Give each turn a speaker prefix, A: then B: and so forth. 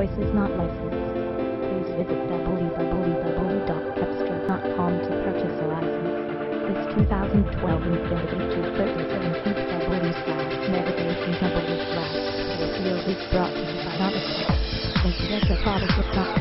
A: voice is not licensed. Please visit www.cepstral.com to purchase a license. This 2012 Infiniti Q37 PW Style Navigation Double slash Field is brought to you by Navico. Thank you of.